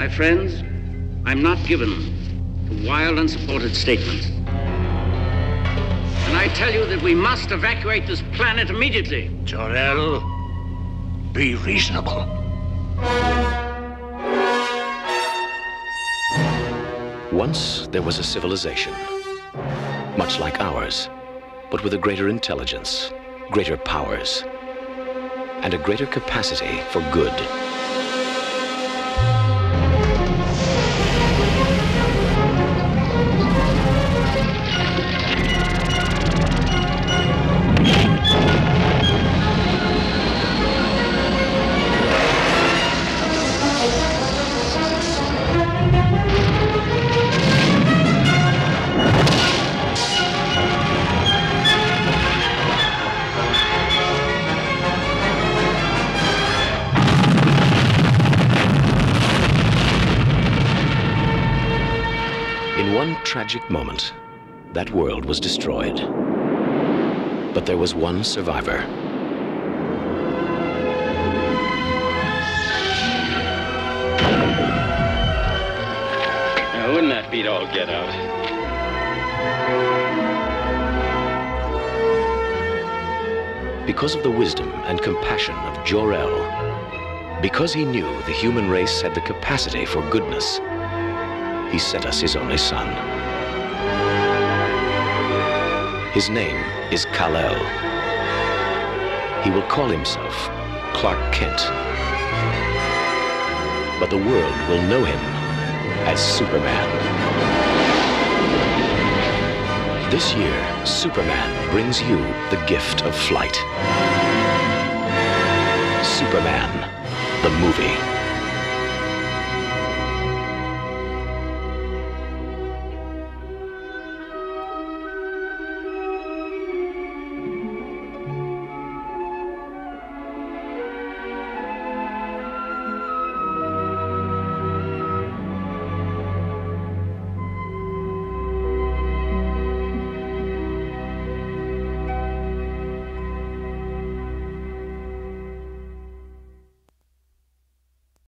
My friends, I'm not given to wild, unsupported statements. And I tell you that we must evacuate this planet immediately. Jor-El, be reasonable. Once there was a civilization, much like ours, but with a greater intelligence, greater powers, and a greater capacity for good. In one tragic moment, that world was destroyed. But there was one survivor. Now, wouldn't that beat all get out? Because of the wisdom and compassion of Jor-El, because he knew the human race had the capacity for goodness, he sent us his only son. His name is Kal-El. He will call himself Clark Kent. But the world will know him as Superman. This year, Superman brings you the gift of flight. Superman, the movie.